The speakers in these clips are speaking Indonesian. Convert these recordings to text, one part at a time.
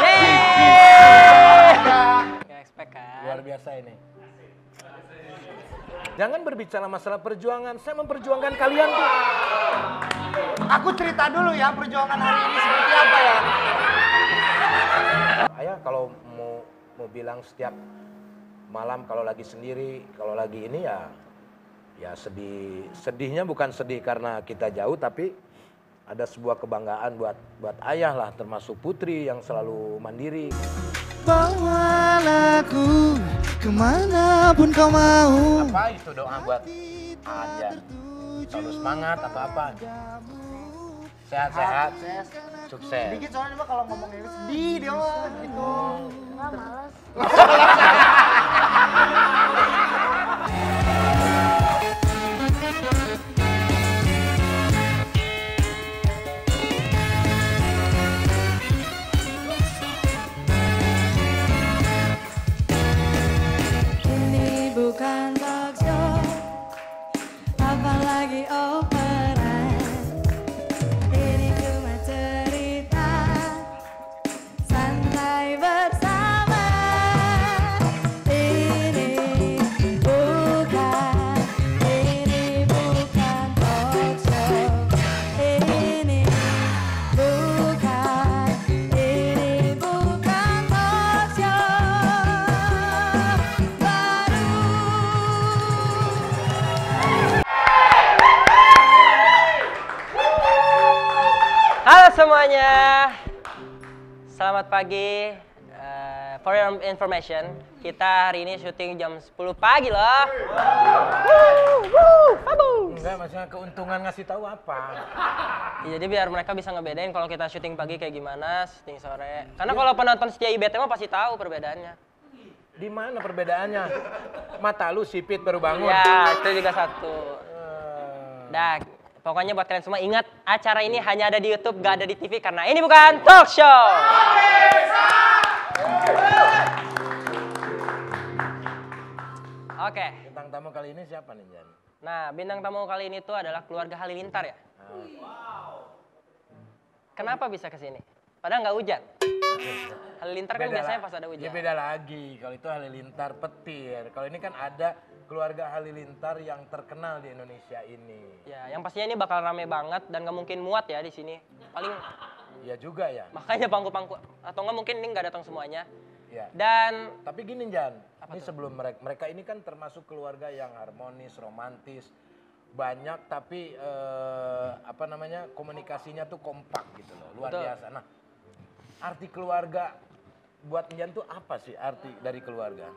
Yeay! Gak expect kan? Luar biasa ini. Jangan berbicara masalah perjuangan. Saya memperjuangkan kalian tuh. Aku cerita dulu ya perjuangan hari ini seperti apa ya. Ayah kalau mau mau bilang setiap malam kalau lagi sendiri, kalau lagi ini ya ya sedih. Sedihnya bukan sedih karena kita jauh tapi ada sebuah kebanggaan buat buat ayah lah termasuk putri yang selalu mandiri. Bawalah aku ke mana pun kau mau. Apa itu doa buat ayah? Selalu semangat atau apa? Sehat-sehat, Sukses. sukses. Dikit soalnya mah kalau ngomong ini sedih dia mah gitu. Enggak males. selamat pagi. Eh, for your information, kita hari ini syuting jam 10 pagi loh. Babu. Enggak, maksudnya keuntungan ngasih tahu apa? Ya, jadi biar mereka bisa ngebedain kalau kita syuting pagi kayak gimana, syuting sore. Karena kalau penonton setia IBT mah pasti tahu perbedaannya. Di mana perbedaannya? Mata lu sipit baru bangun. Ya, itu juga satu. Eh, Dah, pokoknya buat kalian semua ingat acara ini hanya ada di YouTube, gak ada di TV karena ini bukan talk show. Oke, Bintang tamu kali ini siapa nih, Jan? nah bintang tamu kali ini tuh adalah keluarga Halilintar ya. Kenapa bisa ke sini? Padahal nggak hujan. Halilintar kan biasanya pas ada Ya hujan. beda lagi. Kalau itu halilintar petir. Kalau ini kan ada keluarga halilintar yang terkenal di Indonesia ini. Ya, yang pastinya ini bakal rame banget dan nggak mungkin muat ya di sini. Paling Ya juga ya. makanya pangku-pangku atau nggak mungkin ini nggak datang semuanya. Ya. Dan Tapi gini Jan, ini sebelum mereka mereka ini kan termasuk keluarga yang harmonis, romantis, banyak tapi eh, apa namanya komunikasinya tuh kompak gitu loh, luar Betul. biasa. Nah, arti keluarga buat Jan tuh apa sih arti dari keluarga?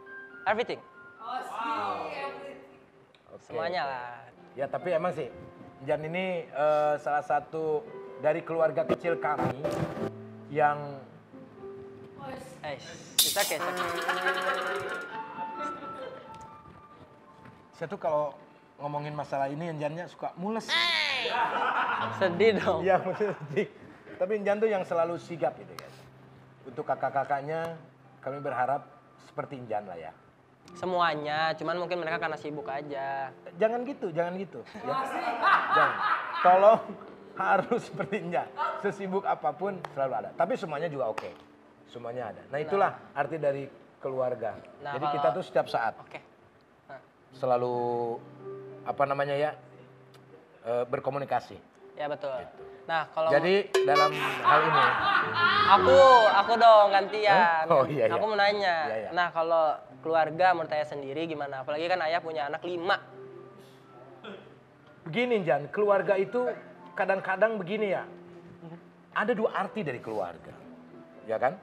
everything, Oke, semuanya oke. lah. Ya tapi emang sih Jan ini eh, salah satu dari keluarga kecil kami yang Eh, kayak saya tuh kalau ngomongin masalah ini Jannya suka mules. sedih dong. Iya maksudnya sedih. Tapi Injan tuh yang selalu sigap gitu kan. Untuk kakak-kakaknya kami berharap seperti Injan lah ya. Semuanya, cuman mungkin mereka karena sibuk aja. Jangan gitu, jangan gitu. Ya. Jangan. Tolong harus seperti Injan. Sesibuk apa pun selalu ada. Tapi semuanya juga oke. Semuanya ada. Nah itulah arti dari keluarga. Nah, Jadi kalau- kita tuh setiap saat Oke. Nah, selalu apa namanya ya eh, berkomunikasi. Ya betul. Nah, kalau Jadi dalam hal ini aku aku dong gantian. Oh, iya, iya. Aku mau nanya. Iya, iya. Nah, kalau keluarga menurut saya sendiri gimana? Apalagi kan ayah punya anak lima. Begini Jan, keluarga itu kadang-kadang begini ya. Ada dua arti dari keluarga. Ya kan?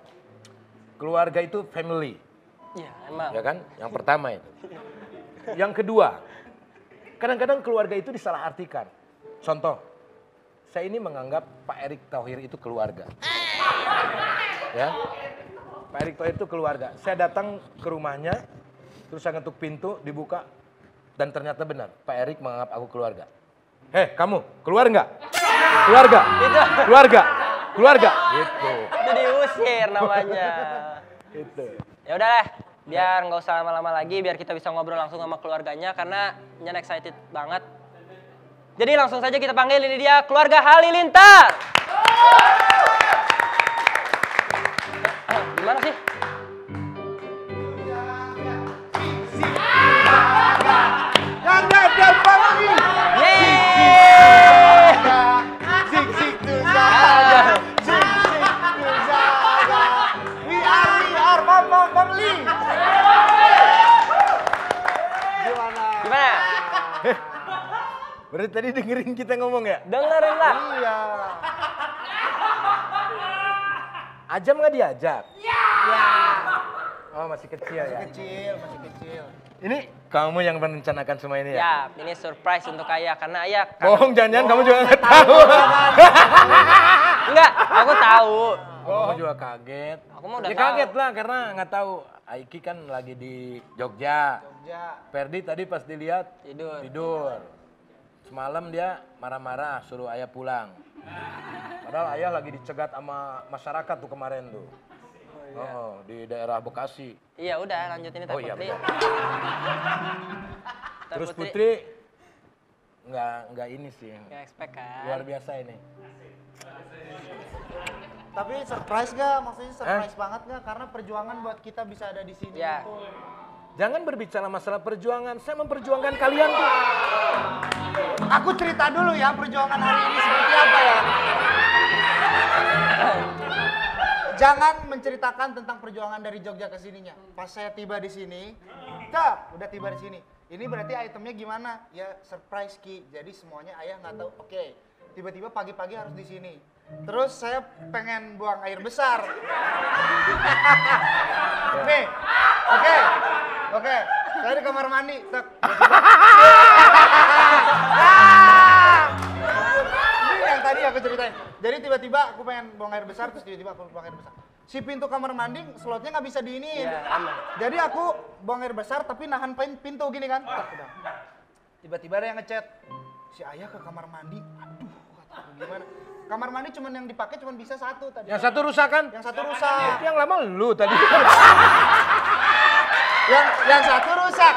Keluarga itu family, Iya, emang. ya kan? Yang pertama itu. Yang kedua, kadang-kadang keluarga itu disalahartikan. Contoh, saya ini menganggap Pak Erick Thohir itu keluarga. Ya. Pak Erick Thohir itu keluarga. Saya datang ke rumahnya, terus saya ngetuk pintu, dibuka, dan ternyata benar, Pak Erick menganggap aku keluarga. Heh, kamu, keluar nggak? Keluarga, keluarga, keluarga. Gitu, Itu diusir namanya. gitu. ya udah lah, biar nggak usah lama-lama lagi, biar kita bisa ngobrol langsung sama keluarganya karena Nyan excited banget. Jadi langsung saja kita panggil ini dia keluarga Halilintar. Oh! Gimana sih? Berarti tadi dengerin kita ngomong ya? Dengerin lah. Iya. Ajam nggak diajak? Iya. Oh masih kecil ya. Kecil, masih kecil. Ini kamu yang merencanakan semua ini ya? Ya, ini surprise untuk ayah karena ayah kan- Bohong jangan-jangan kamu juga nggak tahu. Enggak, aku tahu. Kamu juga kaget. Aku mah udah ya tahu. kaget lah karena nggak tahu. Aiki kan lagi di Jogja. Jogja. Ferdi tadi pas dilihat Tidur. tidur. Semalam dia marah-marah suruh ayah pulang. Padahal ayah lagi dicegat sama masyarakat tuh kemarin tuh. Oh, di daerah Bekasi. Iya, udah lanjutin Oh Teh iya, Putri. Terus Putri nggak nggak ini sih. Nggak expect kan. Luar biasa ini. Tapi surprise gak? Maksudnya surprise banget gak? Karena perjuangan buat kita bisa ada di sini. Ya. itu. Jangan berbicara masalah perjuangan. Saya memperjuangkan kalian tuh. Aku cerita dulu ya perjuangan hari ini seperti apa ya. Jangan menceritakan tentang perjuangan dari Jogja ke sininya. Pas saya tiba di sini, tak, udah tiba di sini. Ini berarti itemnya gimana? Ya surprise Ki. Jadi semuanya ayah nggak tahu. Oke, tiba-tiba pagi-pagi harus di sini. Terus saya pengen buang air besar. Nih, oke, oke. Saya di kamar mandi. Tek. Ini yang tadi aku ceritain. Jadi tiba-tiba aku pengen buang air besar, terus tiba-tiba aku buang air besar. Si pintu kamar mandi slotnya nggak bisa diinin. Aman. Jadi aku buang air besar tapi nahan pin- pintu gini kan. Udah. Tiba-tiba ada yang ngechat. Si ayah ke kamar mandi. Aduh, gimana? Kamar mandi cuman yang dipakai cuman bisa satu tadi. Yang satu rusak kan? Yang satu rusak. Yang lama lu tadi. yang yang satu rusak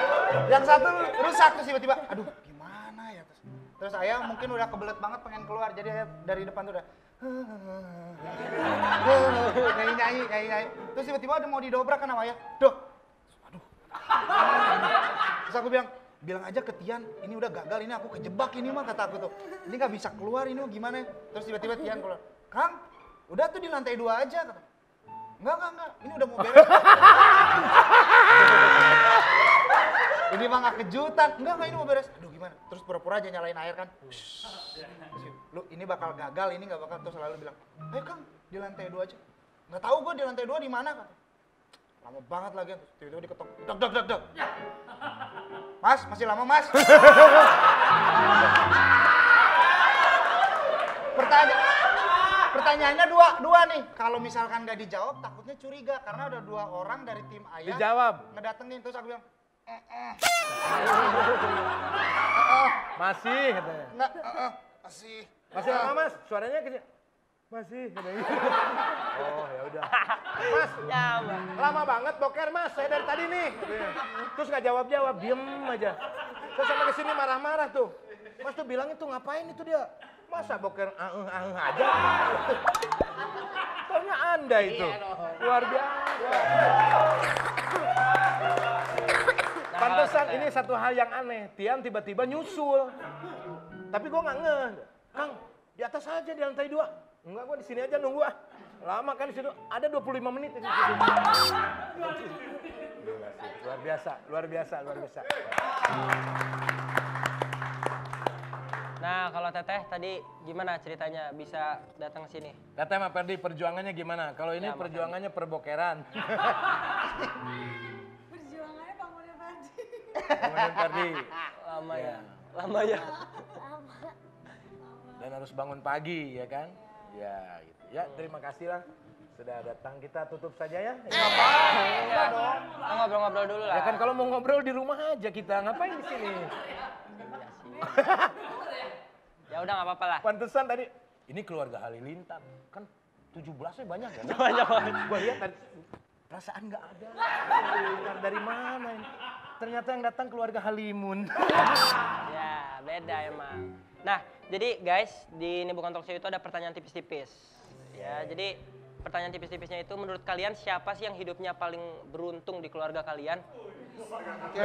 yang satu rusak terus tiba-tiba aduh gimana ya terus terus ayah mungkin udah kebelet banget pengen keluar jadi ayah dari depan tuh udah nyanyi nyanyi nyanyi nyanyi terus tiba-tiba ada mau didobrak kan sama ayah doh aduh terus aku bilang bilang aja ke Tian ini udah gagal ini aku kejebak ini mah kata aku tuh. Ini nggak bisa keluar ini gimana? Terus tiba-tiba Tian keluar Kang udah tuh di lantai dua aja kata enggak enggak enggak ini udah mau beres. Ini mah nggak kejutan. Enggak enggak ini mau beres. Aduh gimana? Terus pura-pura aja nyalain air kan. Lu ini bakal gagal ini nggak bakal terus selalu bilang ayo kang di lantai dua aja. Nggak tahu gue di lantai dua di mana kata lama banget lagi tiba-tiba diketok. Dok dok dok dok. Mas masih lama mas? Pertanyaan pertanyaannya dua dua nih. Kalau misalkan nggak dijawab takutnya curiga. Karena ada dua orang dari tim ayah Dijawab. ngedatengin. Terus aku bilang Masih katanya. enggak eh, eh, masih. Masih lama mas? Suaranya kecil. Masih. Oh ya udah. Mas, Ya, lama banget boker mas. Saya dari tadi nih. Terus nggak jawab jawab, diem aja. Terus sampai ke sini marah-marah tuh. Mas tuh bilang itu ngapain itu dia? Masa boker aeng aeng aja? Taunya anda itu. Luar biasa. Pantesan ini satu hal yang aneh. Tian tiba-tiba nyusul. Tapi gua nggak ngeh. Kang, di atas aja di lantai dua. Enggak, gua di sini aja nunggu ah. Lama kan di situ. Ada 25 menit di situ. Luar biasa, luar biasa, luar biasa. Nah, kalau Teteh tadi gimana ceritanya bisa datang ke sini? Kata Mas Ferdi perjuangannya gimana? Kalau ini Ya, perjuangannya perbokeran. Perjuangannya bangunnya Ferdi. Kemudian Ferdi. Lama Ya. ya. Lama ya. Dan harus bangun pagi, ya kan? Ya, gitu. Ya, terima kasih lah. Sudah datang, kita tutup saja ya. Enggak dong. Kita ngobrol-ngobrol dulu lah. Ya kan kalau mau ngobrol di rumah aja kita, ngapain di sini? Iya sih. ya udah nggak apa-apa lah. Pantesan tadi, ini keluarga Halilintar. Kan 17-nya banyak ya? Banyak banget. Gua lihat tadi, perasaan nggak ada. Halilintar dari mana ini? Ternyata yang datang keluarga Halimun. Ya, beda emang. Nah, jadi guys, di ini bukan talk show itu ada pertanyaan tipis-tipis. Ya, jadi pertanyaan tipis-tipisnya itu menurut kalian siapa sih yang hidupnya paling beruntung di keluarga kalian? Oke.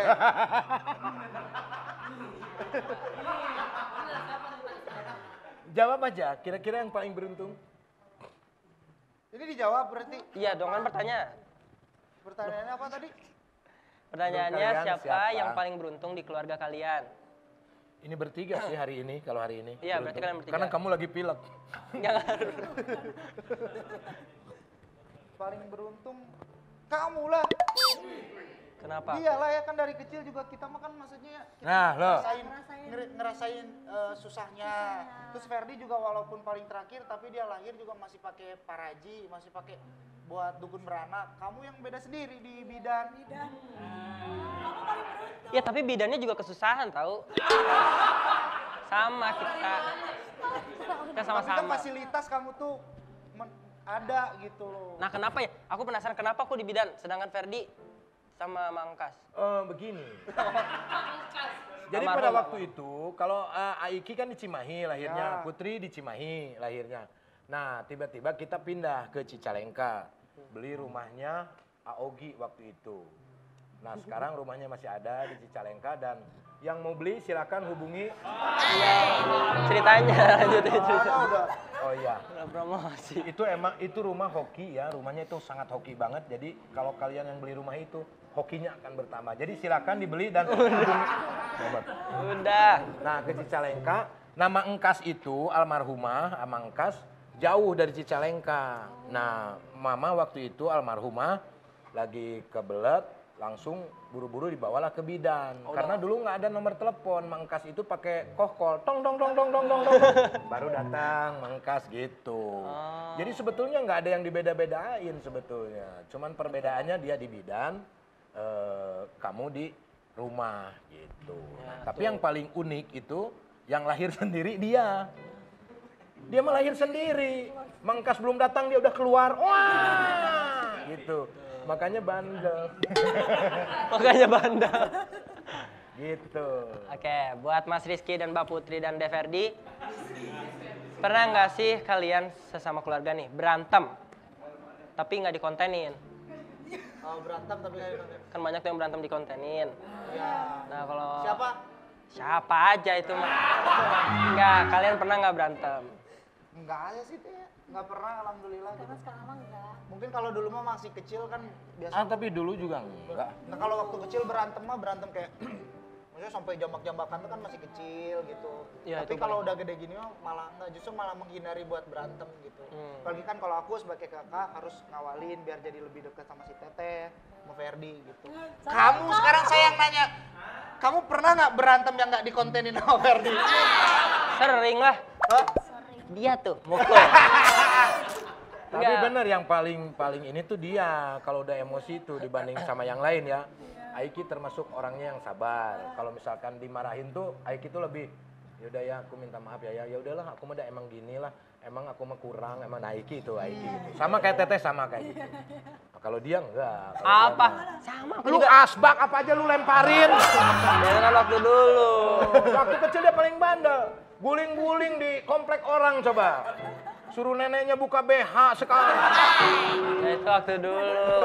Jawab aja, kira-kira yang paling beruntung. Ini dijawab berarti Iya dong kan pertanyaan. pertanyaannya apa tadi? Pertanyaannya siapa? yang paling beruntung di keluarga kalian? Ini bertiga sih hari ini, kalau hari ini. Iya, berarti kalian bertiga. Karena kamu lagi pilek. Jangan. Paling beruntung kamu lah. Kenapa? Iyalah ya kan dari kecil juga kita mah kan maksudnya kita Nah, loh. ngerasain, Ngerasain. ngerasain eh, susahnya. Terus Ferdi juga walaupun paling terakhir tapi dia lahir juga masih pakai paraji, masih pakai buat dukun beranak. Kamu yang beda sendiri di bidan. Dan Ya tapi bidannya juga kesusahan tahu. Sama kita. Kita Tapi kan sama-sama. fasilitas kamu tuh ada gitu loh. Nah kenapa ya? Aku penasaran kenapa aku di bidan, sedangkan Ferdi sama Mangkas. Eh, begini. Jadi Almarhum, pada waktu itu, kalau eh, Aiki kan di Cimahi lahirnya, Ya. Putri di Cimahi lahirnya. Nah, tiba-tiba kita pindah ke Cicalengka, beli rumahnya Aogi waktu itu. Nah, sekarang rumahnya masih ada di Cicalengka dan yang mau beli silakan hubungi. Ceritanya udah Oh iya, promosi. itu emang itu rumah hoki ya, rumahnya itu sangat hoki banget. Jadi kalau kalian yang beli rumah itu, hokinya akan bertambah. Jadi silakan dibeli dan hubungi. Udah. Nah ke Cicalengka, nama Engkas itu almarhumah, ama Engkas jauh dari Cicalengka. Nah mama waktu itu almarhumah lagi kebelet, langsung buru-buru dibawalah ke bidan. Karena dulu nggak ada nomor telepon, Mang Engkas itu pakai kohkol, tong tong tong tong tong tong tong. Baru datang Mang Engkas gitu. Jadi sebetulnya nggak ada yang dibeda-bedain sebetulnya. Cuman perbedaannya dia di bidan, eh, kamu di rumah gitu. Nah, tapi yang paling unik itu yang lahir sendiri dia. Dia mah lahir sendiri. Mangkas belum datang dia udah keluar. Wah, gitu. Makanya bandel. Makanya bandel. gitu. Oke, buat Mas Rizky dan Mbak Putri dan Deverdi, pernah nggak sih kalian sesama keluarga nih berantem, tapi nggak dikontenin? oh, berantem tapi nggak dikonten. Kan banyak tuh yang berantem dikontenin. Ya. Nah kalau Siapa? siapa aja itu mah? Nggak, kalian pernah nggak berantem? Enggak aja sih teh. Enggak pernah alhamdulillah gitu. karena sekarang mah enggak. Mungkin kalau dulu mah masih kecil kan biasa. Ah, tapi dulu juga enggak. Nah kalau waktu kecil berantem mah berantem kayak maksudnya sampai jambak-jambakan tuh kan masih kecil gitu. Iya, Tapi kalau udah gede gini mah malah enggak justru malah menghindari buat berantem gitu. Hmm. Apalagi kan kalau aku sebagai kakak harus ngawalin biar jadi lebih dekat sama si Teteh, sama Ferdi gitu. Sama- Kamu sekarang saya yang nanya, kamu pernah nggak berantem yang nggak dikontenin sama Ferdi? Sering lah. Hah? Dia tuh mukul. Tapi Enggak. bener yang paling paling ini tuh dia kalau udah emosi tuh dibanding sama yang lain ya. Aiki termasuk orangnya yang sabar. Kalau misalkan dimarahin tuh Aiki tuh lebih yaudah ya aku minta maaf ya ya ya udahlah aku mah udah emang gini lah emang aku mah kurang emang Aiki itu Aiki gitu. sama kayak Teteh sama kayak gitu Nah, kalau dia enggak dia Apa? mah- Sama aku lu juga. asbak apa aja lu lemparin Beda kan waktu dulu. waktu kecil dia paling bandel guling-guling di komplek orang coba suruh neneknya buka BH sekarang Ya, itu waktu dulu.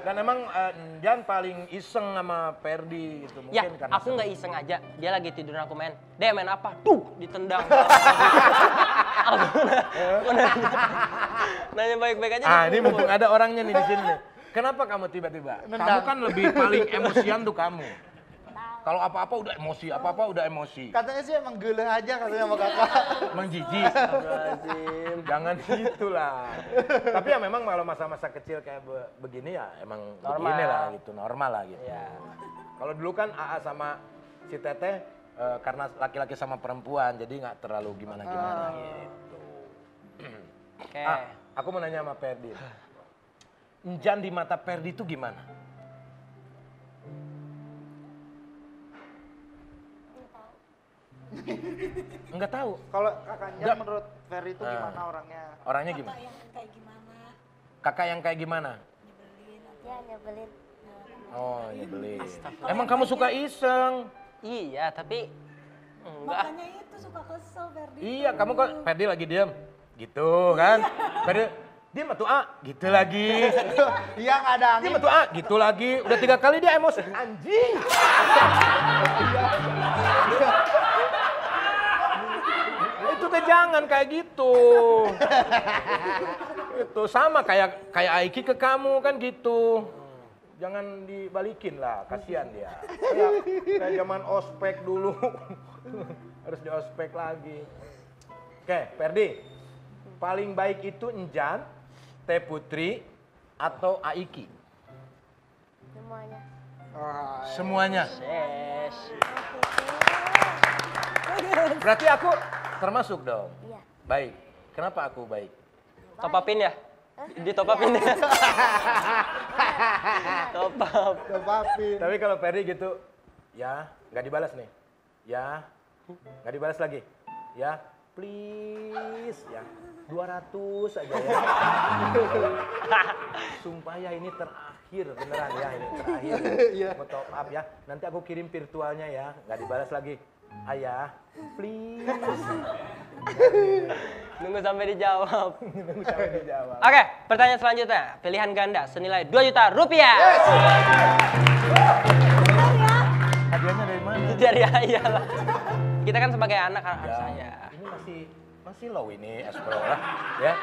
Dan emang eh, Jan paling iseng sama Perdi gitu Ya, mungkin karena aku nggak iseng aja. Dia lagi tidur aku main. Dia main apa? Tuh, ditendang. aku na- aku nanya, nanya baik-baik aja. Ah, ini mumpung ada orangnya nih di sini. Kenapa kamu tiba-tiba? Kamu kan lebih paling emosian tuh kamu. Kalau apa-apa udah emosi, apa-apa udah emosi. Katanya sih emang gele aja katanya sama kakak. Menjijik. Jangan gitulah. Tapi ya memang kalau masa-masa kecil kayak be- begini ya emang Normal. begini lah gitu, normal lah gitu. Ya. Kalau dulu kan AA sama si Teteh eh, karena laki-laki sama perempuan jadi nggak terlalu gimana-gimana gitu. Oke. Ah, aku mau nanya sama Perdi. Jan di mata Perdi itu gimana? Enggak tahu. Kalau kakak Jan Nggak. menurut Ferry itu Ah. gimana orangnya? Orangnya Kakak gimana? yang kayak gimana? Kakak yang kayak gimana? Nyebelin Ya nyebelin. Oh, nyebelin. Emang kamu suka iseng? Iya, tapi enggak. makanya itu suka kesel Ferdi. Iya, kamu kok Perdi lagi diam. Gitu kan? Perdi diam tuh A, gitu lagi. Iya nggak ada angin. Diam tuh A, gitu lagi. Udah tiga kali dia emosi. Anjing. teh jangan kayak gitu. itu sama kayak kayak Aiki ke kamu kan gitu. jangan dibalikin lah, kasihan dia. Kayak, kayak zaman ospek dulu, harus di ospek lagi. Oke, Perdi, paling baik itu Enjan, Teh Putri, atau Aiki? Semuanya. Ah, Semuanya. Yes. Berarti aku termasuk dong. Iya. Baik. Kenapa aku baik? Top upin ya? Di top upin ya? top up. Tapi kalau Perdi gitu, ya nggak dibalas nih. Ya, nggak dibalas lagi. Ya, please ya. 200 aja ya. Sumpah ya ini terakhir beneran ya ini terakhir. Iya. Mau top up ya. Nanti aku kirim virtualnya ya, nggak dibalas lagi. Ayah, please. Nunggu sampai dijawab. Nunggu sampai dijawab. Oke, pertanyaan selanjutnya. Pilihan ganda senilai 2 juta rupiah. Hadiahnya dari mana? Dari ayah lah. Kita kan sebagai anak harus Ya, ayah. ini masih masih low ini Esprola ya.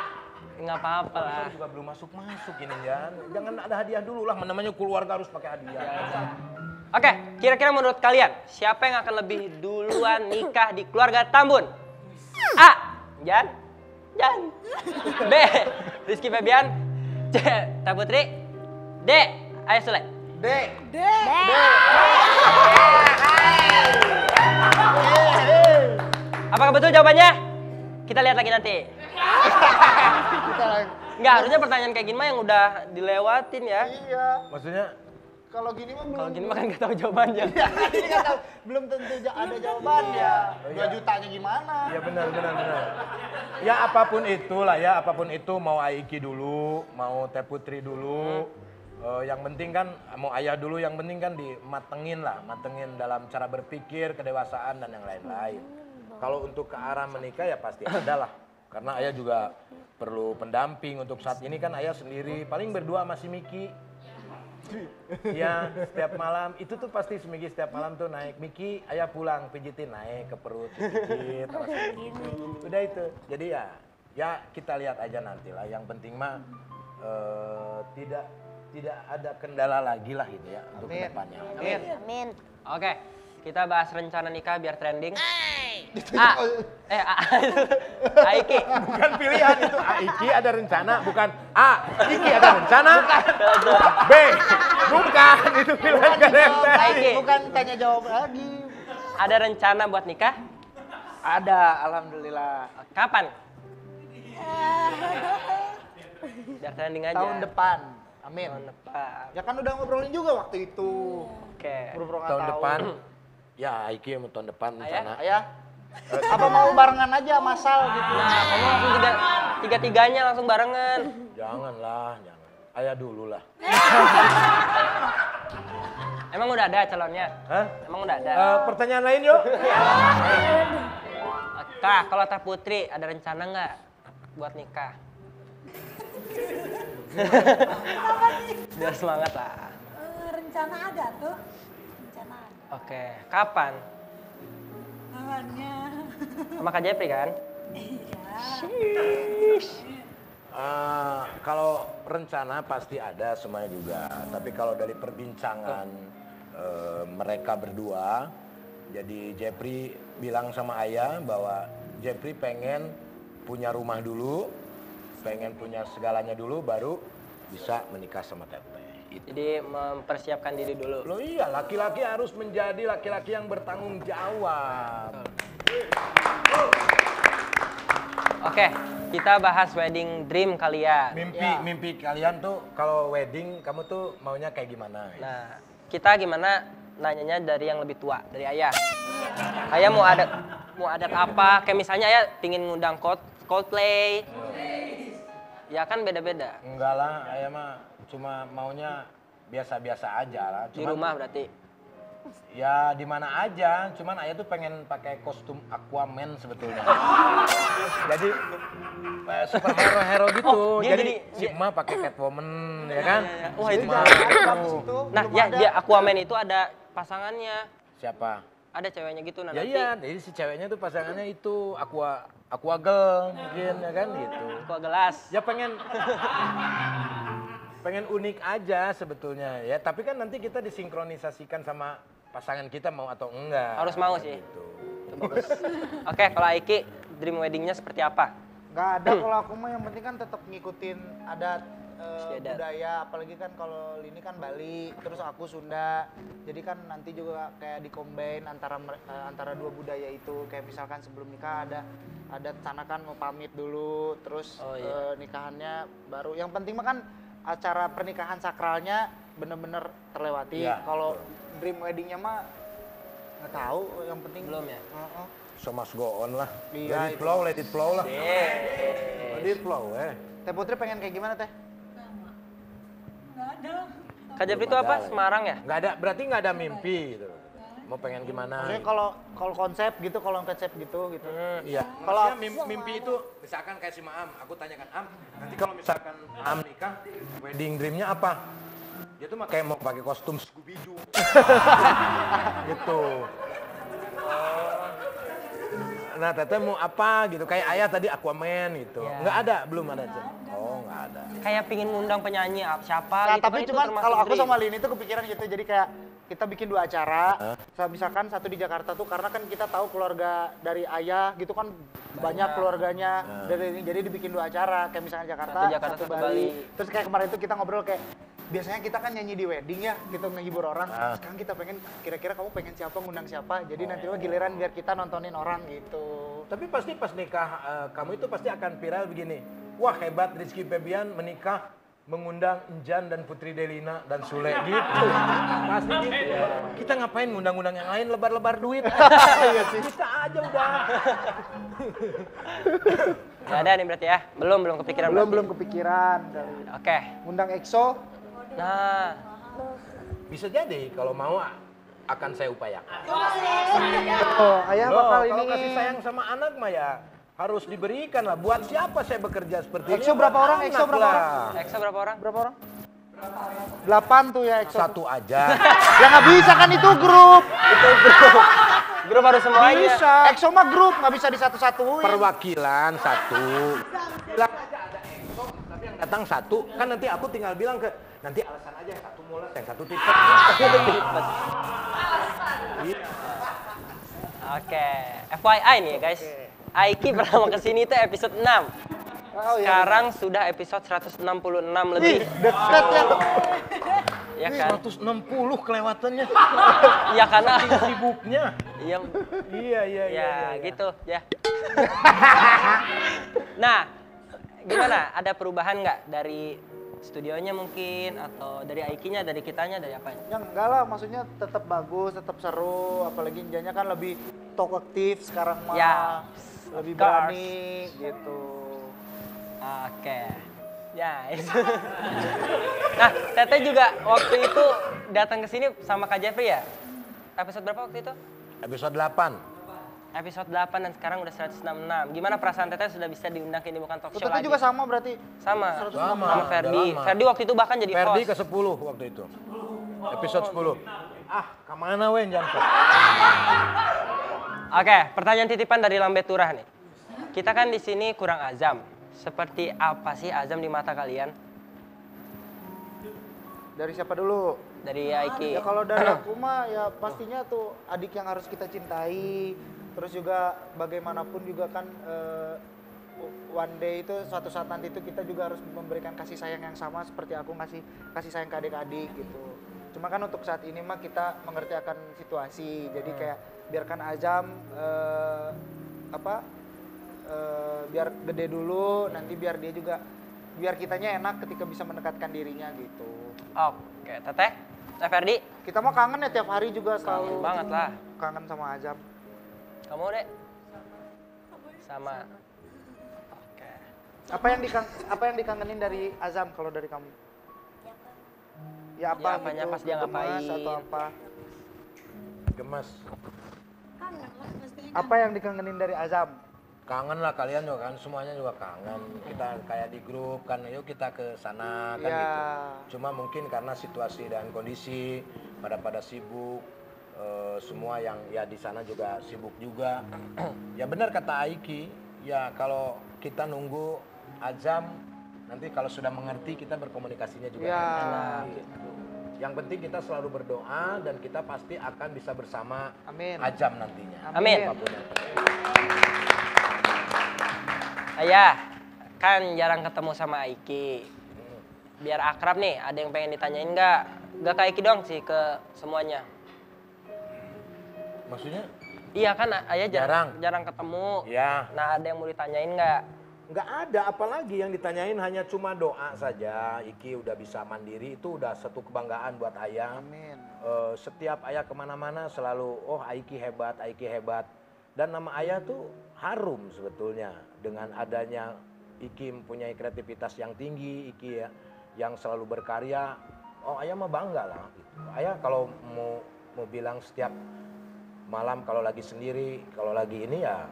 Nggak apa-apa lah. Kan juga belum masuk masuk ini Jan. Jangan ada hadiah dulu lah. Namanya keluarga harus pakai hadiah. Oke, kira-kira menurut kalian siapa yang akan lebih duluan nikah di keluarga Tambun? A. Jan. Jan. B. Rizky Febian. C. Teh Putri. D. Ayah Sule. Dek. Apakah betul jawabannya? Kita lihat lagi nanti. Enggak, harusnya pertanyaan kayak gini mah yang udah dilewatin ya. Iya. Maksudnya Kalau gini mah belum. Kalau gini mah kan nggak tahu jawabannya. ini kan tahu, belum tentu ada jawabannya. Oh, Dua iya. jutanya gimana? ya benar benar benar. Ya apa pun itulah ya, apa pun itu mau Aiki dulu, mau Teh Putri dulu. Eh, yang penting kan mau ayah dulu, yang penting kan dimatengin lah, matengin dalam cara berpikir, kedewasaan dan yang lain-lain. Kalau untuk ke arah menikah ya pasti ada lah. Karena ayah juga perlu pendamping untuk saat ini kan ayah sendiri, paling berdua masih Miki. Ya, setiap malam itu tuh pasti seminggu setiap malam tuh naik Miki, ayah pulang pijitin naik ke perut, pijit, terus udah itu. Jadi ya, ya kita lihat aja nanti lah. Yang penting mah eh, tidak tidak ada kendala lagi lah ini ya untuk Amin. ke depannya. Amin. Amin. Oke, kita bahas rencana nikah biar trending. A. Eh, A. Aiki. Bukan pilihan itu Aiki ada rencana, bukan A. Iki ada rencana, B. Bukan itu pilihan kalian tadi. Aiki. Bukan tanya jawab lagi. Ada rencana buat nikah? Ada, alhamdulillah. Kapan? Biar trending aja. Tahun depan. Amin. Tahun depan. Ya kan udah ngobrolin juga waktu itu. Oke. Nggak Tahun tahu. depan, ya Aiki mau tahun depan rencana. Ayah. Apa mau barengan aja masal gitu? Nah, kamu langsung tiga, tiga-tiganya langsung barengan. Janganlah, jangan. Ayah dulu lah. Emang udah ada calonnya? Hah? Emang udah ada? Eh, pertanyaan lain yuk. Kak, kalau Teh Putri ada rencana nggak buat nikah? Biar semangat lah. Eh, rencana ada tuh. Oke, kapan? Kawannya. Sama Kak Jepri kan? Eh, kalau rencana pasti ada semuanya juga. Tapi kalau dari perbincangan eh, mereka berdua, jadi Jepri bilang sama ayah bahwa Jepri pengen punya rumah dulu, pengen punya segalanya dulu, baru bisa menikah sama Teteh. Itu. Jadi mempersiapkan diri dulu. Loh iya, laki-laki harus menjadi laki-laki yang bertanggung jawab. Oke, kita bahas wedding dream kalian. Mimpi, Ya. mimpi kalian tuh kalau wedding kamu tuh maunya kayak gimana? Nah, kita gimana nanyanya dari yang lebih tua, dari ayah. Ayah mau adat mau adat apa? Kayak misalnya ayah pingin ngundang Cold, Coldplay. Ya kan beda-beda. Enggak lah, ayah mah cuma maunya biasa-biasa aja lah. Di Cuman, rumah berarti. Ya di mana aja, cuman ayah tuh pengen pakai kostum Aquaman sebetulnya. jadi eh, superhero hero gitu. Oh, dia jadi, jadi- si emak pakai Catwoman ya kan? iya, iya. Wah, Si itu. Nah, belum ya ada. dia Aquaman itu ada pasangannya. Siapa? Ada ceweknya gitu nah Ya nanti. iya, jadi si ceweknya tuh pasangannya itu aqua aqua girl mungkin ya kan gitu. Aqua gelas. Ya pengen pengen unik aja sebetulnya ya. Tapi kan nanti kita disinkronisasikan sama pasangan kita mau atau enggak. Harus mau sih. Gitu. Itu bagus. Oke, kalau Aiki, dream weddingnya seperti apa? Nggak ada kalau aku mah yang penting kan tetap ngikutin adat Istiadat. budaya apalagi kan kalau ini kan Bali terus aku Sunda jadi kan nanti juga kayak dikombin antara eh, antara dua budaya itu kayak misalkan sebelum nikah ada adat sana kan mau pamit dulu terus Oh, iya. eh, nikahannya baru yang penting mah kan acara pernikahan sakralnya bener-bener terlewati Iya, kalau dream weddingnya mah nggak tahu yang penting Belum ya? Heeh. So must go on lah. Iya, let it itu. flow, let it flow lah. Yeay. Let it flow eh. Teh Putri pengen kayak gimana teh? Nggak ada. Kak Jeffrey itu apa? Semarang ya? Nggak ada, berarti nggak ada mimpi gitu. Mau pengen gimana? Maksudnya kalau kalau konsep gitu, kalau konsep gitu gitu. Iya. Kalau- Kalau mimpi, mimpi itu misalkan kayak si Maam, aku tanyakan Am, nanti kalau misalkan Am nikah, wedding dreamnya apa? Dia tuh kayak mau pakai kostum Scooby Doo. gitu. Nah, teteh mau apa gitu? Kayak ayah tadi Aquaman gitu. Nggak ada, belum ada. Cen. Oh, nggak ada. Kayak pingin ngundang penyanyi ap- siapa Nah, gitu tapi kan itu cuman termasuk kalau aku sama Lini tuh kepikiran gitu. Jadi kayak kita bikin dua acara. Sa- Misalkan satu di Jakarta tuh karena kan kita tahu keluarga dari ayah gitu kan banyak keluarganya dari ini. Jadi dibikin dua acara kayak misalnya Jakarta, Satu Jakarta, satu Bali. Terus kayak kemarin itu kita ngobrol kayak biasanya kita kan nyanyi di wedding ya, kita menghibur orang. Ah. Sekarang kita pengen kira-kira kamu pengen siapa ngundang siapa. Jadi nanti mah giliran biar kita nontonin orang gitu. Tapi pasti pas nikah eh, kamu itu pasti akan viral begini. Wah hebat Rizky Febian menikah mengundang Enjan dan Putri Delina dan Sule gitu. Pasti gitu. Kita ngapain ngundang-undang yang lain lebar-lebar duit. Iya sih. Kita aja udah. Nggak ada nih berarti ya? Belum, belum kepikiran Belum berarti? belum kepikiran. Oke. Ngundang EXO, Nah, Bisa jadi kalau mau akan saya upayakan. oh, ayah bakal kalau ini. kasih sayang sama anak mah ya harus diberikan lah. Buat siapa saya bekerja seperti ini? EXO berapa orang? EXO berapa lah. EXO berapa orang? Berapa orang? Delapan tuh ya EXO. Satu aja. Ya nggak bisa kan itu grup. Itu grup. grup harus semuanya. Bisa. EXO mah grup nggak bisa di satu-satuin. perwakilan satu bilang aja ada EXO tapi yang datang satu kan nanti aku tinggal bilang ke nanti alasan aja yang satu mulas yang satu tipes. Oke. FYI nih ya guys. Aiki pertama ke sini itu episode 6. Oh, iya. Sekarang sudah episode 166 lebih. Dekat ya. Ya kan? 160 kelewatannya Iya karena sibuknya Iya, iya iya iya, ya iya. gitu ya. nah, gimana? Ada perubahan nggak dari studionya mungkin atau dari Aikinya, dari kitanya, dari apa? Ya enggak lah, maksudnya tetap bagus, tetap seru, apalagi Njanya kan lebih talkative sekarang mah. Ya, lebih berani gitu. Oke. Ya, itu. nah, Teteh juga waktu itu datang ke sini sama Kak Jeffrey ya? Episode berapa waktu itu? episode 8 Episode 8 dan sekarang udah 166. Gimana perasaan Teteh sudah bisa diundang ke ini bukan talk show Teteh lagi? juga sama berarti. sama. Sama, Sama Ferdi. Ferdi waktu itu bahkan jadi Ferdi host. ke 10 waktu itu episode 10 ah ke mana wen jangan Oke, pertanyaan titipan dari Lambe Turah nih. Kita kan di sini kurang azam. Seperti apa sih azam di mata kalian? Dari siapa dulu? Dari Aiki. Ya kalau dari aku mah ya pastinya tuh adik yang harus kita cintai. Terus juga bagaimanapun juga kan eh, one day itu suatu saat nanti itu kita juga harus memberikan kasih sayang yang sama seperti aku ngasih kasih sayang ke adik-adik gitu. Cuma kan untuk saat ini mah kita mengerti akan situasi. Jadi kayak biarkan Azam eh, apa eh, biar gede dulu nanti biar dia juga biar kitanya enak ketika bisa mendekatkan dirinya gitu. Oke, Teteh. Teh Ferdi. Kita mah kangen ya tiap hari juga selalu Kangen banget lah. kangen sama Azam. Kamu, Dek? Sama. Oke. Apa yang dikang apa yang dikangenin dari Azam kalau dari kamu? Ya apa Ya, apanya gitu, pas dia gemas ngapain. atau apa? gemas Kangen lah, pastinya Apa yang dikangenin dari Azam? kangen lah kalian juga kan semuanya juga kangen kita kayak di grup kan yuk kita ke sana kan Ya. gitu cuma mungkin karena situasi dan kondisi pada pada sibuk eh, semua yang ya di sana juga sibuk juga ya benar kata Aiki ya kalau kita nunggu Azam Nanti kalau sudah mengerti kita berkomunikasinya juga Ya. enak. gitu. Yang penting kita selalu berdoa dan kita pasti akan bisa bersama Amin. Ajam nantinya. Amin. Apa pun yang terjadi. Ayah, kan jarang ketemu sama Aiki. Biar akrab nih, ada yang pengen ditanyain nggak? Nggak ke Aiki dong sih, ke semuanya. Maksudnya? Iya kan, Ayah jarang, Jarang. jarang ketemu. Ya. Nah, ada yang mau ditanyain nggak? Nggak ada, apalagi yang ditanyain hanya cuma doa saja. Iki udah bisa mandiri, itu udah satu kebanggaan buat ayah. Amin. Eh, setiap ayah ke mana-mana selalu, oh Aiki hebat, Aiki hebat. Dan nama ayah tuh harum sebetulnya dengan adanya Iki mempunyai kreativitas yang tinggi, Iki ya yang selalu berkarya. Oh ayah mah bangga lah. Gitu. Ayah kalau mau mau bilang setiap malam kalau lagi sendiri, kalau lagi ini ya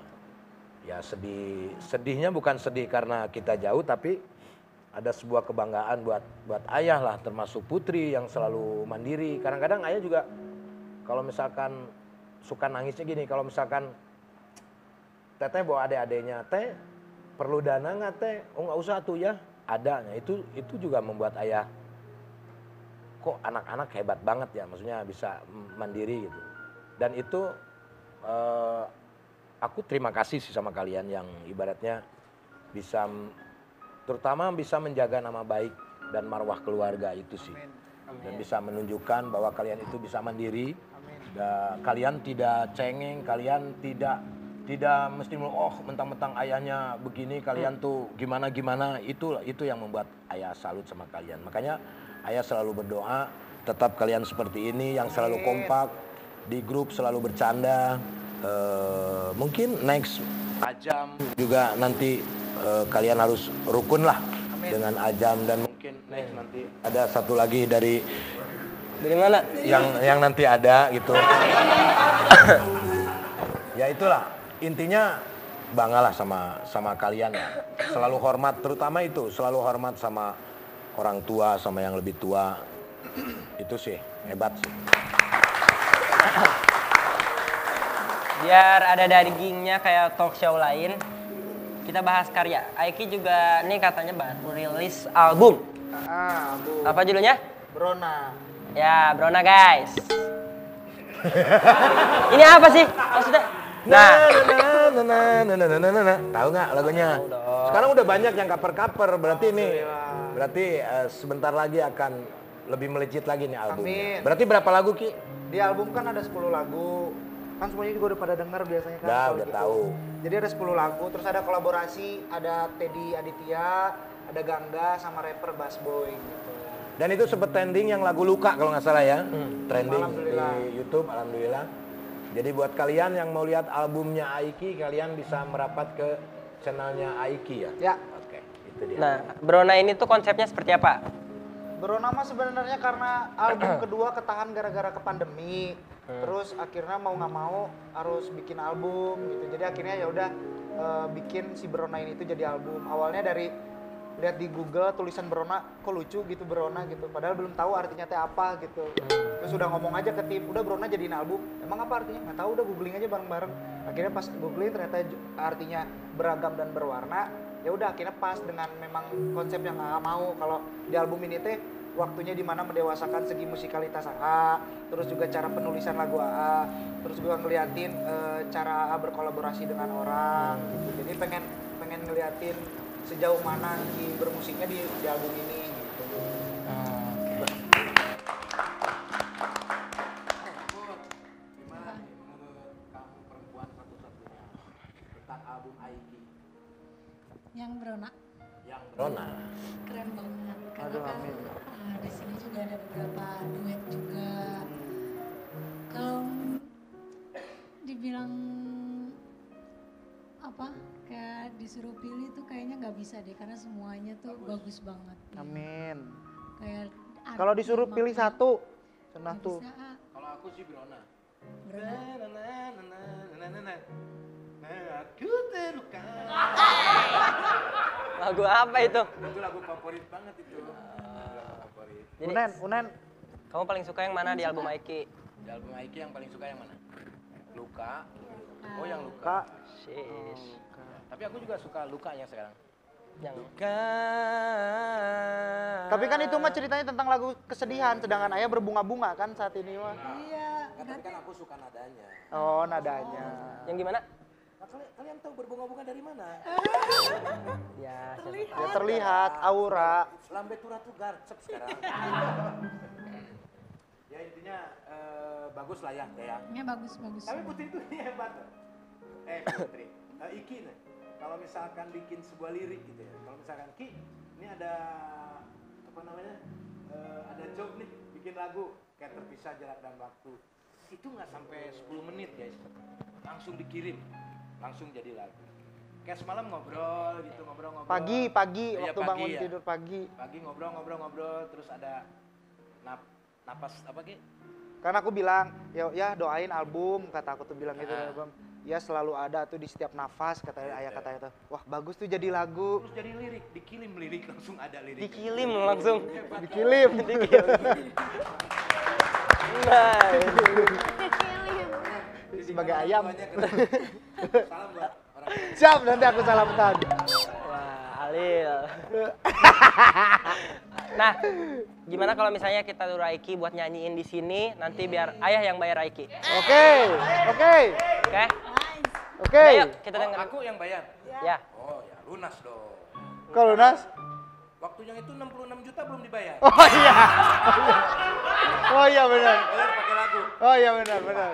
ya sedih. Sedihnya bukan sedih karena kita jauh tapi ada sebuah kebanggaan buat buat ayah lah termasuk putri yang selalu mandiri. Kadang-kadang ayah juga kalau misalkan suka nangisnya gini kalau misalkan teteh bawa adik-adiknya teh perlu dana nggak teh? Oh nggak usah tuh ya. Ada nah itu itu juga membuat ayah kok anak-anak hebat banget ya maksudnya bisa mandiri gitu. Dan itu eh, aku terima kasih sih sama kalian yang ibaratnya bisa terutama bisa menjaga nama baik dan marwah keluarga itu sih. Dan bisa menunjukkan bahwa kalian itu bisa mandiri. Dan kalian tidak cengeng kalian tidak tidak mesti oh mentang-mentang ayahnya begini kalian tuh gimana gimana. Itu itu yang membuat ayah salut sama kalian. Makanya ayah selalu berdoa tetap kalian seperti ini yang selalu kompak di grup selalu bercanda Eh, mungkin next ajam juga nanti eh, kalian harus rukun lah dengan ajam dan mungkin next nanti ada satu lagi dari Dari mana? yang yang nanti ada gitu. ya itulah intinya banggalah sama sama kalian ya. Selalu hormat terutama itu, selalu hormat sama orang tua sama yang lebih tua. Itu sih hebat sih biar ada dagingnya kayak talk show lain kita bahas karya. Aiki juga ini katanya baru rilis album. Ah, apa judulnya? Brona. Ya Brona guys. Ini apa sih? Maksudnya? Nah. tahu nggak lagunya? Sekarang udah banyak yang cover-cover berarti ini iya. berarti eh, sebentar lagi akan lebih melejit lagi nih album berarti berapa lagu Ki? di album kan ada 10 lagu. Kan semuanya juga udah pada denger biasanya kan. Udah, kalau udah tahu. Jadi ada 10 lagu, terus ada kolaborasi, ada Teddy Aditya, ada Gangga sama rapper Bass Boy gitu. Dan itu sempat trending yang lagu Luka kalau nggak salah ya. Trending Alhamdulillah. di YouTube, alhamdulillah. Jadi buat kalian yang mau lihat albumnya Aiki, kalian bisa merapat ke channelnya Aiki ya. Ya, Oke, itu dia. nah, Brona ini tuh konsepnya seperti apa? Bro nama sebenarnya karena album kedua ketahan gara-gara ke pandemi. Terus akhirnya mau nggak mau harus bikin album gitu. Jadi akhirnya ya udah eh, bikin si Brona ini itu jadi album. Awalnya dari lihat di Google tulisan Brona kok lucu gitu Brona gitu. Padahal belum tahu artinya teh apa gitu. Terus udah ngomong aja ke tim, udah Brona jadiin album. Emang apa artinya? Nggak tahu udah googling aja bareng-bareng. Akhirnya pas googling ternyata artinya beragam dan berwarna. Ya udah akhirnya pas dengan memang konsep yang AA mau kalau di album ini teh waktunya di mana mendewasakan segi musikalitas AA, terus juga cara penulisan lagu AA, terus juga ngeliatin eh, cara AA berkolaborasi dengan orang gitu. Jadi pengen pengen ngeliatin sejauh mana Ki bermusiknya di, di album ini gitu. Gimana nih menurut kamu perempuan satu-satunya tentang album Aiki Yang Brona yang Rona? keren banget karena Aduh, kan amin. ah, di sini juga ada beberapa duet juga. Kalau dibilang apa kayak disuruh pilih tuh kayaknya nggak bisa deh karena semuanya tuh bagus banget. Amin. Kayak Kalau disuruh pilih satu, Nggak tuh. ah. Kalau aku sih Brona. Brona. Aku terluka. Lagu apa itu? Itu lagu favorit banget itu. Jadi, Unen, Unen. kamu paling suka yang mana di album Aiki? Di album Aiki yang paling suka yang mana? Luka. Oh yang Luka. Kak. Sis. Tapi aku juga suka Luka yang sekarang. Yang Luka Tapi kan itu mah ceritanya tentang lagu kesedihan, sedangkan ayah berbunga-bunga kan saat ini mah. Iya, Nggak, tapi kan aku suka nadanya. Oh, nadanya. Yang gimana? Nah, kalian, kalian tahu berbunga-bunga dari mana? Ya, siapa Ya terlihat aura. Lambe tura tuh garcep sekarang. ya intinya eh, bagus lah ya, ya. ya bagus bagus. Tapi Putri itu hebat. Eh Putri, eh, Iki nih. Kalau misalkan bikin sebuah lirik gitu ya. Kalau misalkan Ki, ini ada apa namanya? eh, ada job nih, bikin lagu kayak terpisah jarak dan waktu. Itu nggak sampai 10 menit guys. Langsung dikirim, langsung jadi lagu. Kayak semalam ngobrol gitu, ngobrol-ngobrol. Pagi, pagi, Iya, waktu pagi bangun ya. tidur pagi. Pagi ngobrol-ngobrol-ngobrol, terus ada nap, napas apa Ki? Karena aku bilang, ya, ya doain album, kata aku tuh bilang gitu Ah. album. Ya selalu ada tuh di setiap nafas, kata ayah katanya tuh. Wah bagus tuh jadi lagu. Terus jadi lirik, dikirim lirik langsung ada lirik. Dikilim langsung. Dikilim. Nah, Sebagai ayam. Salam buat orang Siap, nanti aku salamkan. wah, Alil. nah, gimana kalau misalnya kita tuh Raiki buat nyanyiin di sini, nanti biar ayah yang bayar Raiki. Oke, oke, Oke? oke. Ayo, kita Oh, dengar. aku yang bayar. Ya. Oh ya lunas dong. Kalau Nas? Waktunya itu 66 juta belum dibayar. Oh iya. Oh iya benar. Bayar pakai lagu. Oh iya benar, benar.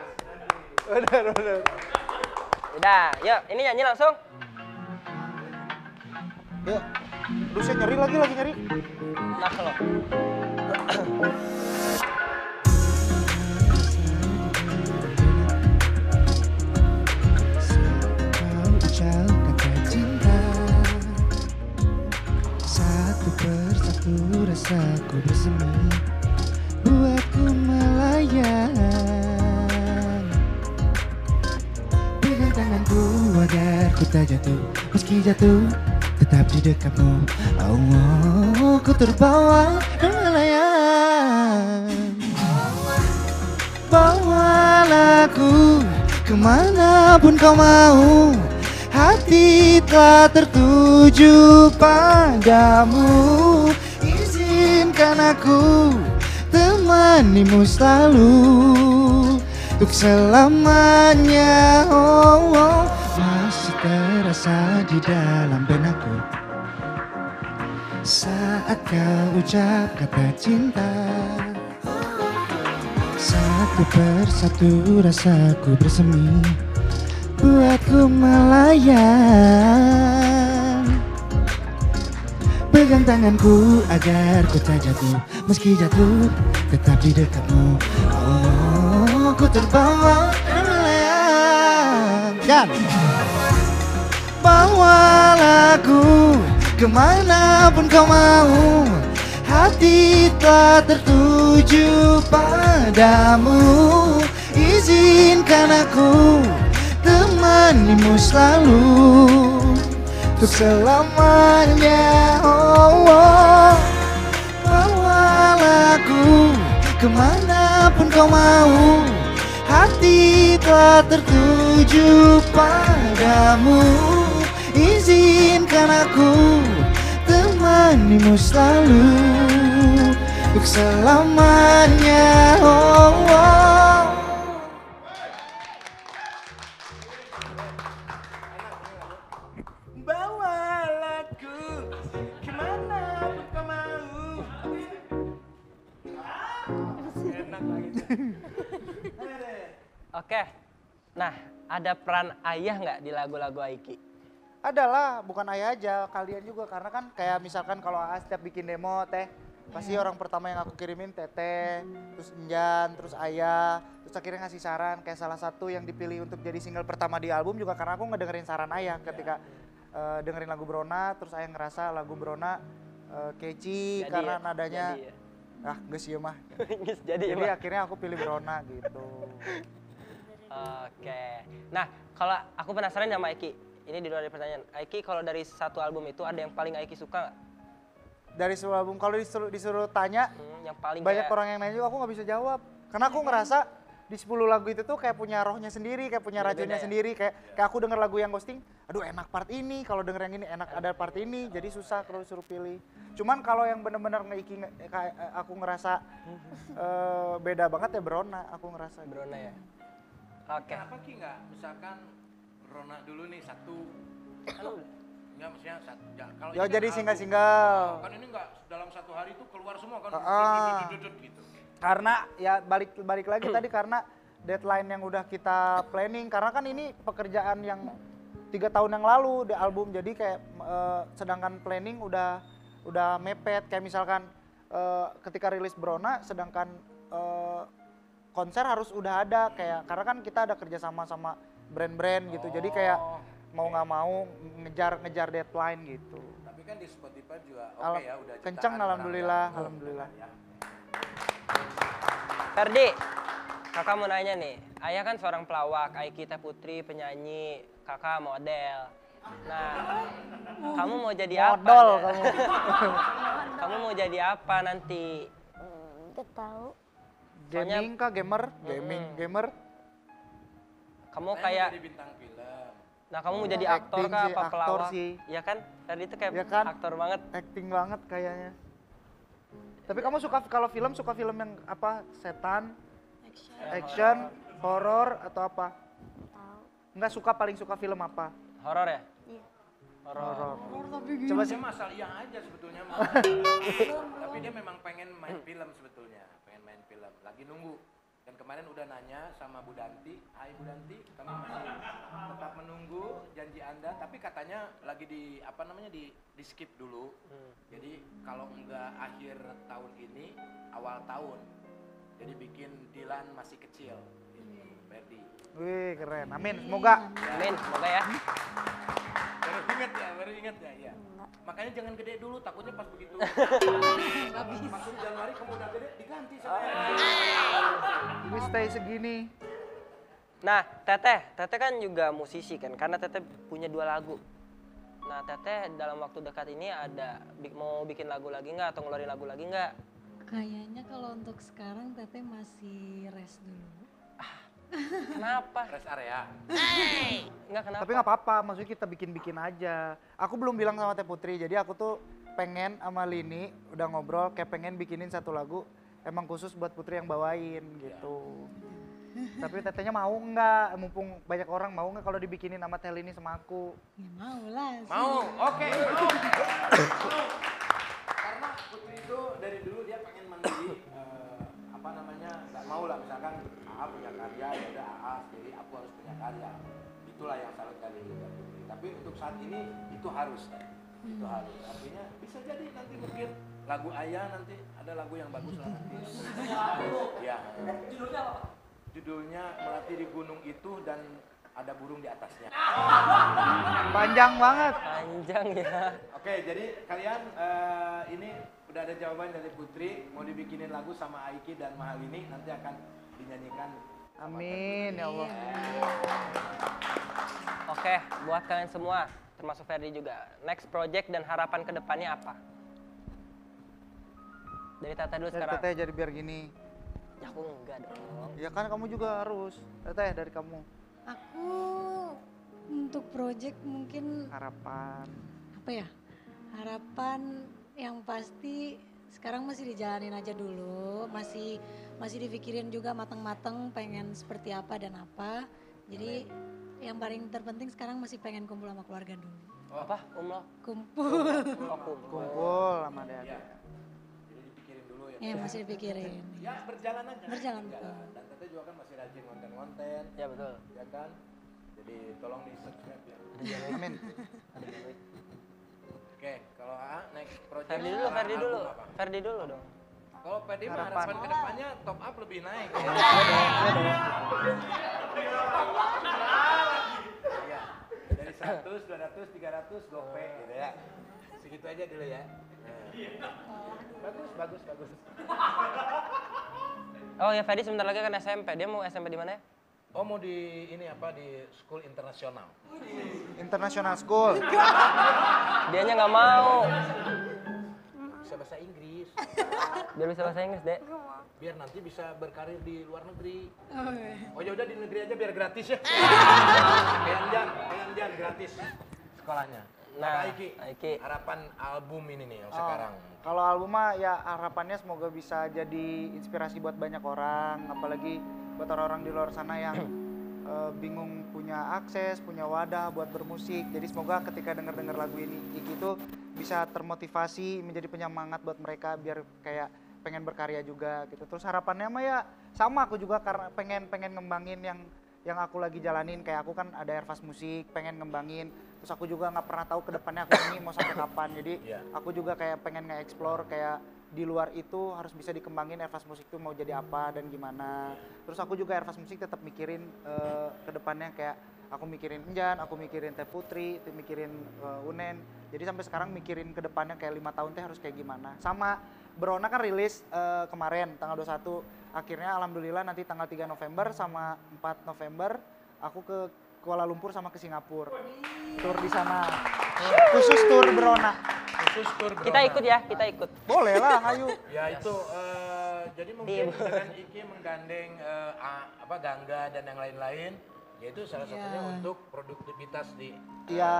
Benar, benar. Udah, yuk, ini nyanyi langsung. Ya. Aduh, saya nyeri lagi, lagi nyeri. Nah, kalau Satu persatu rasaku bersemi Buatku melayang ku tak jatuh Meski jatuh tetap di dekatmu Oh, oh ku terbawa dan melayang Bawalah aku ke mana pun kau mau. Hati telah tertuju padamu. Izinkan aku temanimu selalu. Untuk selamanya oh, oh. Terasa di dalam benakku. Saat kau ucap kata cinta. Satu persatu rasaku bersemi. Buatku melayang. Pegang tanganku agar ku tak jatuh. Meski jatuh tetap di dekatmu. Oh, ku terbawa Dan Bawalah aku ke mana pun kau mau Hati telah tertuju padamu. Izinkan aku temanimu selalu. Untuk selamanya oh, oh. Bawalah aku ke mana pun kau mau. Hati telah tertuju padamu Izinkan aku temanimu selalu Untuk selamanya oh, oh. Ke mana pun kau mau. Oke. Nah, ada peran ayah nggak di lagu-lagu Aiki? Adalah, bukan ayah aja, kalian juga karena kan kayak misalkan kalau AA setiap bikin demo teh, pasti orang pertama yang aku kirimin Teteh, terus Enjan, terus Ayah, terus akhirnya ngasih saran kayak salah satu yang dipilih untuk jadi single pertama di album juga karena aku ngedengerin saran Ayah ketika eh, dengerin lagu Brona, terus Ayah ngerasa lagu Brona eh, catchy Jadi karena ya? nadanya Jadi ya? ah geus ieu mah. Geus jadi Jadi mah. akhirnya aku pilih Brona gitu. Oke. Nah, kalau aku penasaran sama Aiki. Ini di luar dari pertanyaan. Aiki kalau dari satu album itu ada yang paling Aiki suka nggak? Dari sebuah album kalau disuruh, disuruh tanya Hmm, yang paling banyak kayak- orang yang nanya juga aku nggak bisa jawab karena aku ngerasa di 10 lagu itu tuh kayak punya rohnya sendiri, kayak punya racunnya ya? sendiri, kayak kayak aku denger lagu yang ghosting, aduh enak part ini, kalau denger yang ini enak ada part ini, jadi susah kalau suruh pilih. Cuman kalau yang bener-bener ngeiki nge- eh, kayak eh, aku ngerasa eh, beda banget ya Brona, aku ngerasa. Brona ya. Oke. Kenapa Ki nggak misalkan Rona dulu nih satu Enggak maksudnya satu ya, kalau Ya, kan jadi album. single-single. Kan ini enggak dalam satu hari itu keluar semua kan Ah. dudut, gitu. Karena ya balik balik lagi tadi karena deadline yang udah kita planning karena kan ini pekerjaan yang tiga tahun yang lalu di album jadi kayak eh, sedangkan planning udah udah mepet kayak misalkan eh, ketika rilis Brona sedangkan eh, konser harus udah ada kayak karena kan kita ada kerjasama sama brand-brand gitu jadi kayak mau nggak mau ngejar ngejar deadline gitu Tapi kan di Spotify juga oke Al- ya udah kenceng jutaan alhamdulillah orang ya. alhamdulillah Ferdi, kakak mau nanya nih. Ayah kan seorang pelawak, ayah kita putri, penyanyi, kakak model. Nah, kamu mau jadi apa? modal Dek? kamu kamu mau jadi apa nanti? Gak tahu. Soalnya- gaming kah gamer gaming gamer Kamu Saya kayak, jadi bintang film. nah kamu mau jadi aktor kah sih, apa aktor pelawak? sih. Iya kan? Ferdi itu kayak Iya kan? aktor banget. acting banget kayaknya tapi kamu suka kalau film suka film yang apa setan action horor atau apa Tahu. nggak suka paling suka film apa Horor ya? Iya. Horor. coba Dia sih masal iya aja sebetulnya mah. Tapi dia memang pengen main film sebetulnya, film. Lagi nunggu. Dan kemarin udah nanya sama Bu Danti, Hai Bu Danti, kami masih tetap menunggu janji Anda, tapi katanya lagi di apa namanya di di skip dulu. Jadi kalau enggak akhir tahun ini, awal tahun. Jadi bikin Dilan masih kecil. Gitu, Ferdi. Wih keren amin semoga Amin, semoga ya. Baru ingat ya, baru ingat ya, iya. Makanya jangan gede dulu, takutnya pas begitu. Masuk Januari kamu udah gede, diganti sama ini stay segini Nah, Teteh, Teteh kan juga musisi kan, karena Teteh punya dua lagu. Nah, Teteh dalam waktu dekat ini ada mau bikin lagu lagi nggak atau ngeluarin lagu lagi nggak? Kayaknya kalau untuk sekarang Teteh masih rest dulu. Kenapa? Rest area. Nggak kenapa? tapi nggak apa-apa maksudnya kita bikin-bikin aja aku belum bilang sama Teh Putri jadi aku tuh pengen sama Lini udah ngobrol kayak pengen bikinin satu lagu emang khusus buat Putri yang bawain gitu tapi tetehnya mau nggak mumpung banyak orang mau nggak kalau dibikinin sama Teh Lini sama aku Ya mau lah. sih. Mau, oke, mau. Karena Putri itu dari dulu dia pengen mandiri, eh, apa namanya, nggak mau lah misalkan AA punya karya, ya udah AA, jadi aku harus punya karya. Itulah yang salut kali Putri. Tapi untuk saat ini itu harus, itu harus. Artinya bisa jadi nanti mungkin lagu ayah nanti ada lagu yang bagus lah nanti. Ya. Judulnya apa? Judulnya melati di gunung itu dan ada burung di atasnya. panjang banget Panjang ya. Oke, jadi kalian eh, ini udah ada jawaban dari Putri, mau dibikinin lagu sama Aiki dan Mahalini nanti akan dinyanyikan. amin ya Allah Oke, buat kalian semua, termasuk Ferdi juga. Next project dan harapan ke depannya apa? Dari Tata dulu dari sekarang. Teteh jadi biar gini Ya aku enggak dong. ya kan kamu juga harus Teteh dari kamu Aku untuk project mungkin harapan apa ya harapan yang pasti sekarang masih dijalanin aja dulu masih masih dipikirin juga mateng-mateng pengen seperti apa dan apa jadi yang paling terpenting sekarang masih pengen kumpul sama keluarga dulu Apa? Umlo? kumpul Oh, kumpul. kumpul sama adik Ya. Jadi dipikirin dulu ya. ya masih dipikirin Ya berjalan aja. Berjalan, betul. Dan Tete juga kan masih rajin konten-konten, Ya betul. ya kan? Jadi tolong di subscribe ya. amin Oke, kalau AA next project. Ferdi dulu, Ferdi dulu. apa? Ferdi dulu dong. Kalau Ferdi mah Harapan. ke depannya top up lebih naik. Iya. Dari 100, 200, 300 gope gitu ya. Segitu aja dulu ya. Nah. Bagus, bagus, bagus. Oh ya Ferdi sebentar lagi kan SMP. Dia mau SMP di mana ya? Oh mau di ini apa di school internasional. international school Dianya nggak mau. bisa bahasa Inggris. Biar bisa bahasa Inggris, Dek. Biar nanti bisa berkarir di luar negeri. Oh, ya udah di negeri aja biar gratis ya. Kayak Jan, kayak Jan gratis sekolahnya. Nah, Nah, Aiki, Aiki. harapan album ini nih yang Oh, sekarang. Kalau album mah ya harapannya semoga bisa jadi inspirasi buat banyak orang, apalagi buat orang-orang di luar sana yang eh, bingung punya akses, punya wadah buat bermusik. Jadi semoga ketika denger-denger lagu ini Iki itu bisa termotivasi menjadi penyemangat buat mereka biar kayak pengen berkarya juga gitu. Terus harapannya mah ya sama aku juga karena pengen pengen ngembangin yang yang aku lagi jalanin kayak aku kan ada Airfast Musik pengen ngembangin terus aku juga nggak pernah tahu ke depannya aku ini mau sampai kapan jadi Iya. aku juga kayak pengen nge-explore kayak di luar itu harus bisa dikembangin Airfast Musik itu mau jadi apa dan gimana. Terus aku juga Airfast Musik tetap mikirin eh, ke depannya kayak aku mikirin Enjan, aku mikirin Teh Putri, tuh mikirin eh, Unen. Jadi sampai sekarang mikirin ke depannya kayak lima tahun teh harus kayak gimana. Sama Berona kan rilis eh, kemarin tanggal 21 akhirnya alhamdulillah nanti tanggal 3 November sama 4 November aku ke Kuala Lumpur sama ke Singapura. Tour di sana. Khusus tour Berona Kita ikut ya, kita ikut. boleh lah ayo Ya itu eh, jadi mungkin dengan Iki menggandeng eh, A- apa Gangga dan yang lain-lain yaitu salah Iya. satunya untuk produktivitas di Iya.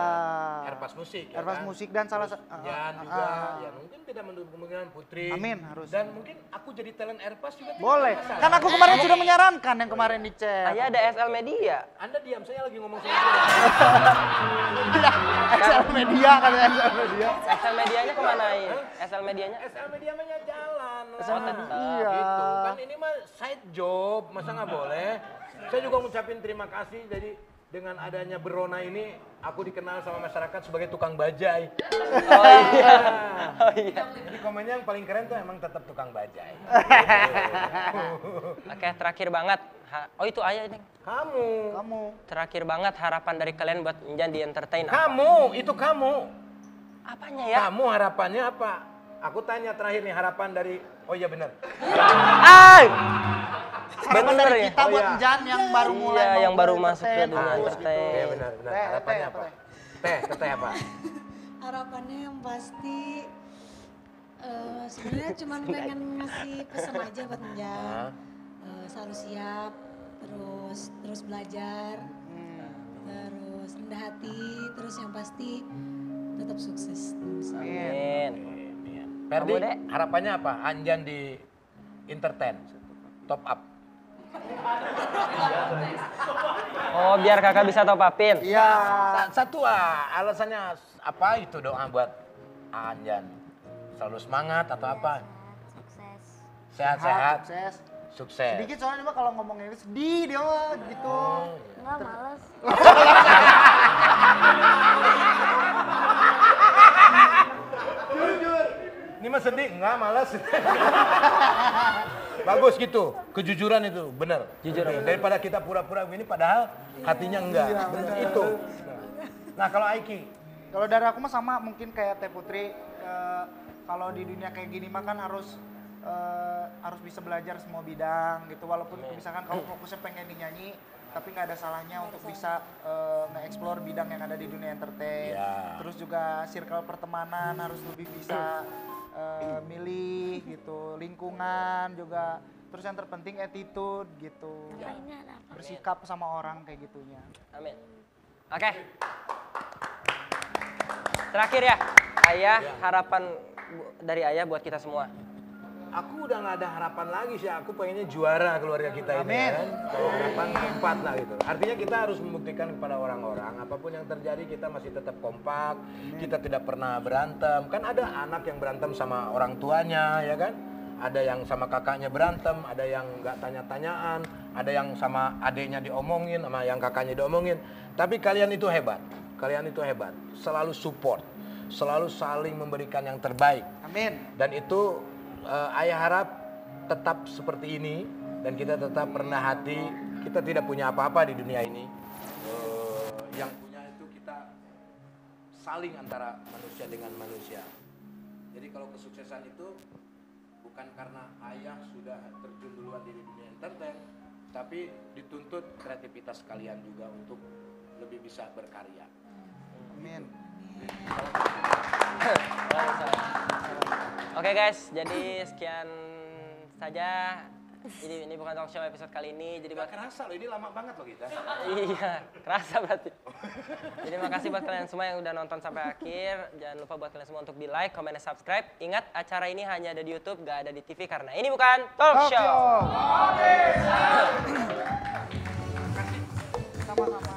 Airpas Musik ya Airpas kan? Musik dan salah Terus sa- ah, Jan ah, juga ah. ya mungkin tidak menutup kemungkinan Putri Amin, harus. dan mungkin aku jadi talent Airpas juga tidak boleh masalah. kan aku kemarin sudah menyarankan yang kemarin di chat Ayah ada SL Media. Anda diam saya lagi ngomong sama dia. XL Media kan XL Media SL Medianya ke mana ya? SL Medianya? SL Media mah ya jalan lah. SL Media, iya. Gitu. Kan ini mah side job, masa nggak boleh? Saya juga ngucapin terima kasih jadi dengan adanya Berona ini aku dikenal sama masyarakat sebagai tukang bajai. Oh iya. Oh iya. Jadi komennya yang paling keren tuh emang tetap tukang bajai. Oke, terakhir banget. Ha- oh itu Ayah, Neng. kamu, kamu Terakhir banget harapan dari kalian buat Injan di entertain. apa? kamu, itu kamu. Apanya ya? Kamu harapannya apa? Aku tanya terakhir nih harapan dari, oh iya benar. Ah! Harapan Bener dari ya? kita Oh, buat iya. Jan yang baru mulai Iya, yang baru masuk ke dunia entertain. Iya benar, benar. Harapannya apa? teh. Teh, apa? Harapannya yang pasti eh, sebenarnya cuma pengen ngasih pesan aja buat Menjan. Hah? Eh, selalu siap, terus terus belajar, terus rendah hati, terus yang pasti tetap sukses. Amin. Dek? harapannya apa? Anjan di entertain, top up. Oh, biar kakak bisa top upin. iya Sa- Satu ah, alasannya apa itu doa buat Anjan? Selalu semangat atau apa? Sukses. Sehat-sehat, sukses sukses. sedikit soalnya mah kalau ngomongnya sedih dia mah gitu Enggak males. Ini mah sedih, enggak malas. Bagus gitu, kejujuran itu benar. Jujur. Daripada kita pura-pura begini padahal hatinya enggak. Benar. Itu. Nah kalau Aiki, Kalau dari aku mah sama mungkin kayak Teh Putri eh, kalau di dunia kayak gini mah kan harus eh, harus bisa belajar semua bidang gitu walaupun misalkan kamu fokusnya pengen nyanyi tapi nggak ada salahnya untuk bisa eh, nge-explore bidang yang ada di dunia entertain. Ya. Terus juga circle pertemanan harus lebih bisa eh, milih gitu, lingkungan juga. Terus yang terpenting attitude gitu. Ini ada apa? Bersikap sama orang kayak gitunya. Amin. Oke. Terakhir ya, Ayah harapan dari Ayah buat kita semua. Aku udah nggak ada harapan lagi sih. Aku pengennya juara keluarga kita ini Amin. kan. Kalau harapan empat lah gitu. Artinya kita harus membuktikan kepada orang-orang apa pun yang terjadi kita masih tetap kompak. Kita tidak pernah berantem. Kan ada anak yang berantem sama orang tuanya ya kan. Ada yang sama kakaknya berantem, ada yang nggak tanya-tanyaan, ada yang sama adiknya diomongin, sama yang kakaknya diomongin. Tapi kalian itu hebat, kalian itu hebat. Selalu support, selalu saling memberikan yang terbaik. Amin. Dan itu eh, ayah harap tetap seperti ini dan kita tetap rendah hati. Kita tidak punya apa-apa di dunia ini. Eh, yang punya itu kita saling antara manusia dengan manusia. Jadi kalau kesuksesan itu bukan karena ayah sudah terjun duluan di dunia entertain, tapi dituntut kreativitas kalian juga untuk lebih bisa berkarya. Amin. Oke guys, jadi sekian saja. Ini ini bukan talk show episode kali ini. Jadi buat kerasa loh, ini lama banget loh kita. Iya, kerasa berarti. Jadi makasih buat kalian semua yang udah nonton sampai akhir. Jangan lupa buat kalian semua untuk di like, comment, dan subscribe. Ingat, acara ini hanya ada di YouTube, gak ada di TV karena ini bukan talk show. Sama-sama.